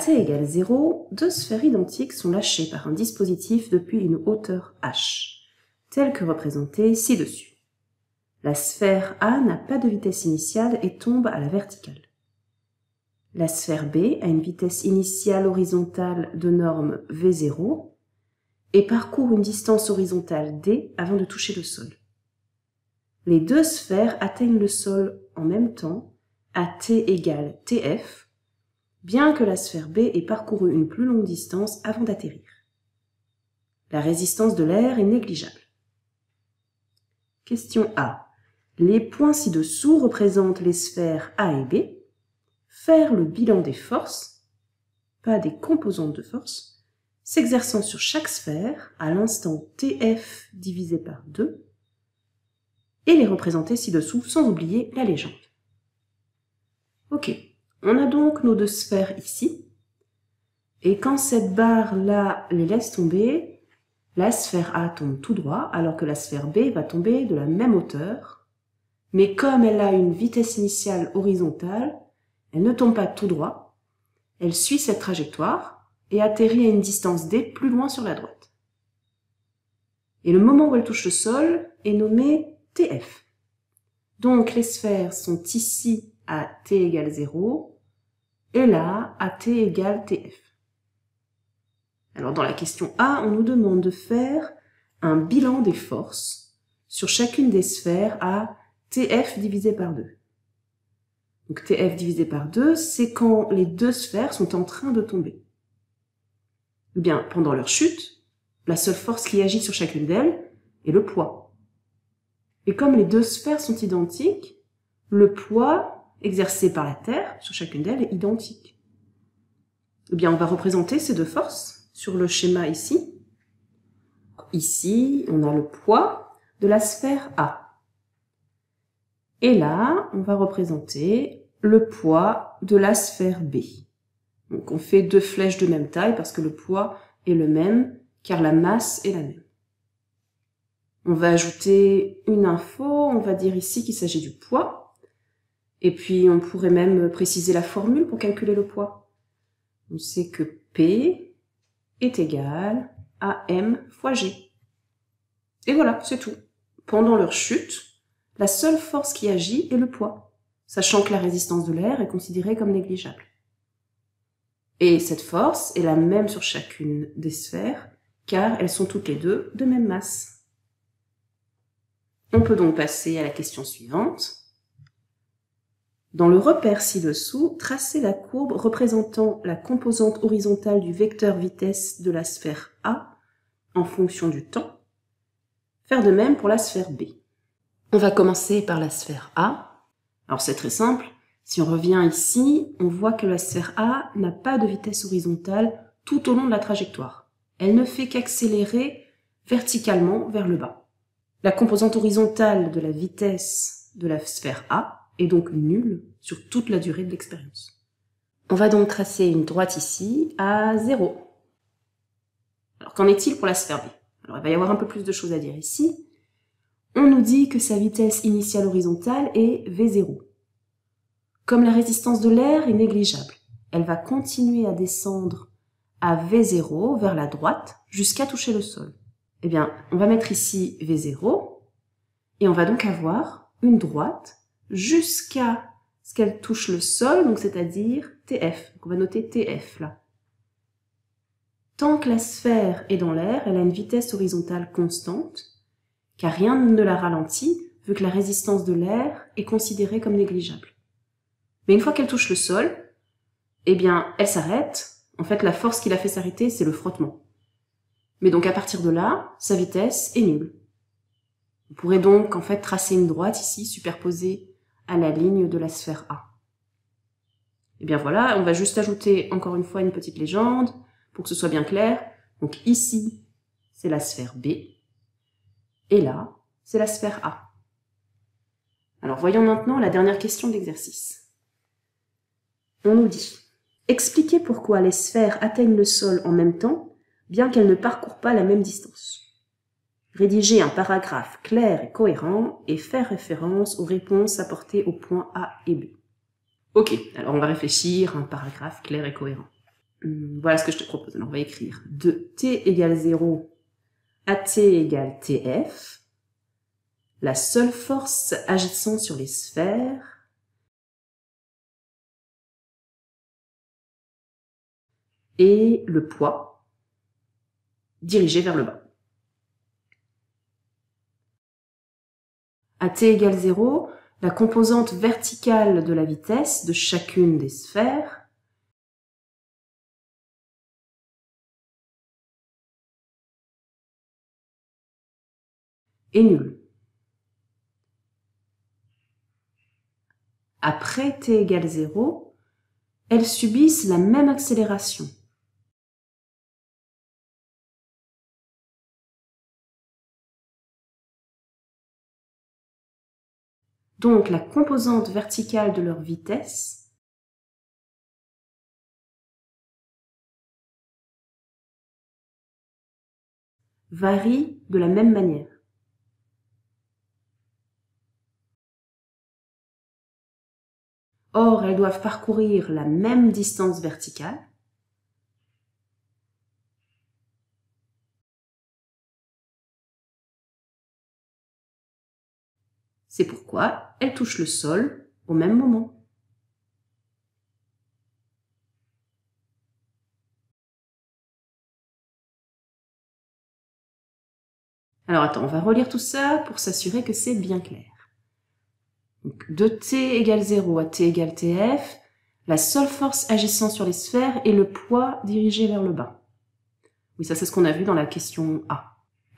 t égale 0, deux sphères identiques sont lâchées par un dispositif depuis une hauteur h, telle que représentée ci-dessus. La sphère A n'a pas de vitesse initiale et tombe à la verticale. La sphère B a une vitesse initiale horizontale de norme V0 et parcourt une distance horizontale d avant de toucher le sol. Les deux sphères atteignent le sol en même temps à t égale tf bien que la sphère B ait parcouru une plus longue distance avant d'atterrir. La résistance de l'air est négligeable. Question A. Les points ci-dessous représentent les sphères A et B. Faire le bilan des forces, pas des composantes de force, s'exerçant sur chaque sphère à l'instant TF divisé par 2, et les représenter ci-dessous sans oublier la légende. Ok, on a donc nos deux sphères ici. Et quand cette barre-là les laisse tomber, la sphère A tombe tout droit, alors que la sphère B va tomber de la même hauteur. Mais comme elle a une vitesse initiale horizontale, elle ne tombe pas tout droit. Elle suit cette trajectoire et atterrit à une distance D plus loin sur la droite. Et le moment où elle touche le sol est nommé TF. Donc les sphères sont ici à t égale 0 et là à t égale tf. Alors dans la question A, on nous demande de faire un bilan des forces sur chacune des sphères à tf divisé par 2. Donc tf divisé par 2, c'est quand les deux sphères sont en train de tomber. Eh bien, pendant leur chute, la seule force qui agit sur chacune d'elles est le poids. Et comme les deux sphères sont identiques, le poids exercé par la Terre sur chacune d'elles est identique. Eh bien, on va représenter ces deux forces sur le schéma ici. Ici, on a le poids de la sphère A. Et là, on va représenter le poids de la sphère B. Donc on fait deux flèches de même taille parce que le poids est le même, car la masse est la même. On va ajouter une info, on va dire ici qu'il s'agit du poids, et puis, on pourrait même préciser la formule pour calculer le poids. On sait que P est égal à M fois G. Et voilà, c'est tout. Pendant leur chute, la seule force qui agit est le poids, sachant que la résistance de l'air est considérée comme négligeable. Et cette force est la même sur chacune des sphères, car elles sont toutes les deux de même masse. On peut donc passer à la question suivante. Dans le repère ci-dessous, tracez la courbe représentant la composante horizontale du vecteur vitesse de la sphère A en fonction du temps. Faire de même pour la sphère B. On va commencer par la sphère A. Alors c'est très simple. Si on revient ici, on voit que la sphère A n'a pas de vitesse horizontale tout au long de la trajectoire. Elle ne fait qu'accélérer verticalement vers le bas. La composante horizontale de la vitesse de la sphère A est donc nul sur toute la durée de l'expérience. On va donc tracer une droite ici à 0. Alors qu'en est-il pour la sphère B? Alors il va y avoir un peu plus de choses à dire ici. On nous dit que sa vitesse initiale horizontale est V0. Comme la résistance de l'air est négligeable, elle va continuer à descendre à V0 vers la droite jusqu'à toucher le sol. Eh bien, on va mettre ici V0 et on va donc avoir une droite jusqu'à ce qu'elle touche le sol, donc c'est-à-dire TF. Donc on va noter TF là. Tant que la sphère est dans l'air, elle a une vitesse horizontale constante, car rien ne la ralentit, vu que la résistance de l'air est considérée comme négligeable. Mais une fois qu'elle touche le sol, eh bien, elle s'arrête. En fait, la force qui la fait s'arrêter, c'est le frottement. Mais donc à partir de là, sa vitesse est nulle. On pourrait donc en fait tracer une droite ici, superposée à la ligne de la sphère A. Et eh bien voilà, on va juste ajouter encore une fois une petite légende pour que ce soit bien clair. Donc ici, c'est la sphère B, et là, c'est la sphère A. Alors voyons maintenant la dernière question de l'exercice. On nous dit, expliquez pourquoi les sphères atteignent le sol en même temps, bien qu'elles ne parcourent pas la même distance rédiger un paragraphe clair et cohérent et faire référence aux réponses apportées aux points A et B. Ok, alors on va réfléchir à un paragraphe clair et cohérent. hum, voilà ce que je te propose. Alors, on va écrire de t égale 0 à t égale tf, la seule force agissant sur les sphères et le poids dirigé vers le bas. À t égale 0, la composante verticale de la vitesse de chacune des sphères est nulle. Après t égale 0, elles subissent la même accélération. Donc la composante verticale de leur vitesse varie de la même manière. Or, elles doivent parcourir la même distance verticale, C'est pourquoi elles touchent le sol au même moment. Alors attends, on va relire tout ça pour s'assurer que c'est bien clair. Donc, de t égale 0 à t égale tf, la seule force agissant sur les sphères est le poids dirigé vers le bas. Oui, ça c'est ce qu'on a vu dans la question A.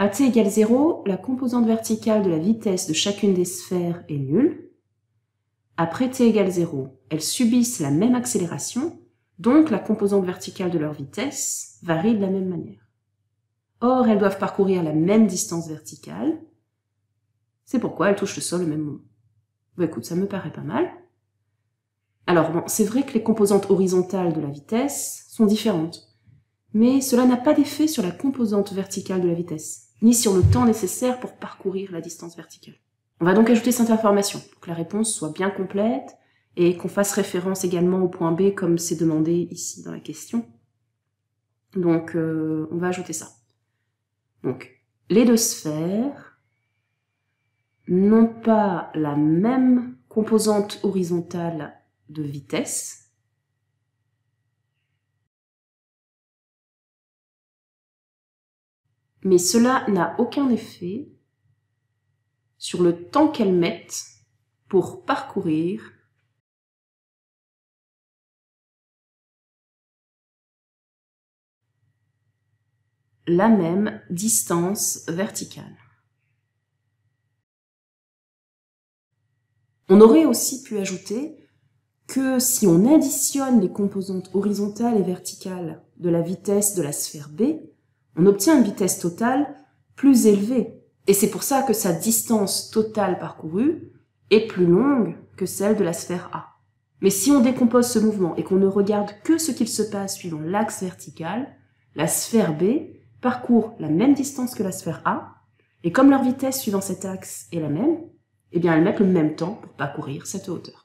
À t égale 0, la composante verticale de la vitesse de chacune des sphères est nulle. Après t égale 0, elles subissent la même accélération, donc la composante verticale de leur vitesse varie de la même manière. Or, elles doivent parcourir la même distance verticale, c'est pourquoi elles touchent le sol au même moment. Bon, écoute, ça me paraît pas mal. Alors, c'est vrai que les composantes horizontales de la vitesse sont différentes, mais cela n'a pas d'effet sur la composante verticale de la vitesse ni sur le temps nécessaire pour parcourir la distance verticale. On va donc ajouter cette information pour que la réponse soit bien complète et qu'on fasse référence également au point B comme c'est demandé ici dans la question. Donc euh, on va ajouter ça. Donc les deux sphères n'ont pas la même composante horizontale de vitesse, mais cela n'a aucun effet sur le temps qu'elles mettent pour parcourir la même distance verticale. On aurait aussi pu ajouter que si on additionne les composantes horizontales et verticales de la vitesse de la sphère B, on obtient une vitesse totale plus élevée. Et c'est pour ça que sa distance totale parcourue est plus longue que celle de la sphère A. Mais si on décompose ce mouvement et qu'on ne regarde que ce qu'il se passe suivant l'axe vertical, la sphère B parcourt la même distance que la sphère A, et comme leur vitesse suivant cet axe est la même, eh bien elles mettent le même temps pour parcourir cette hauteur.